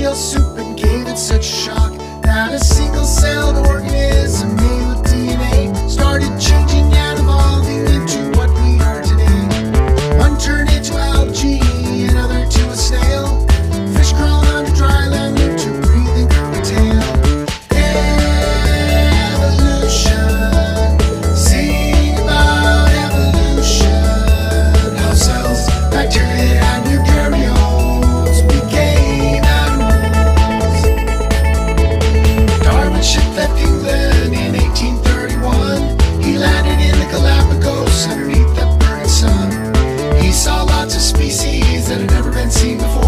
real soup and gave it such shock. before.